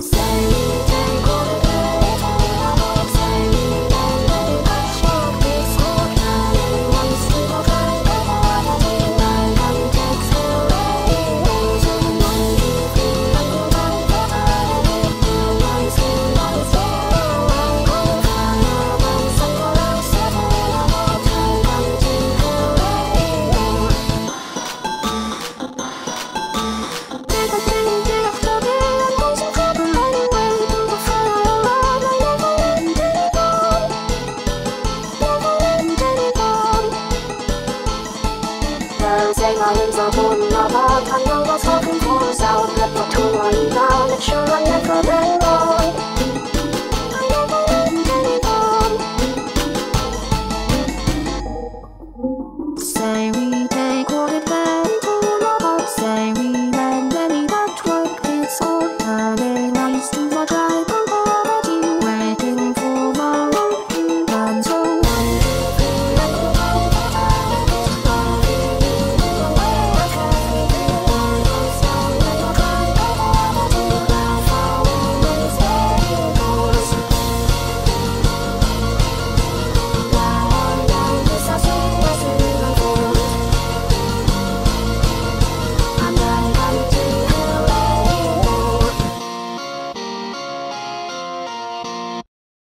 Say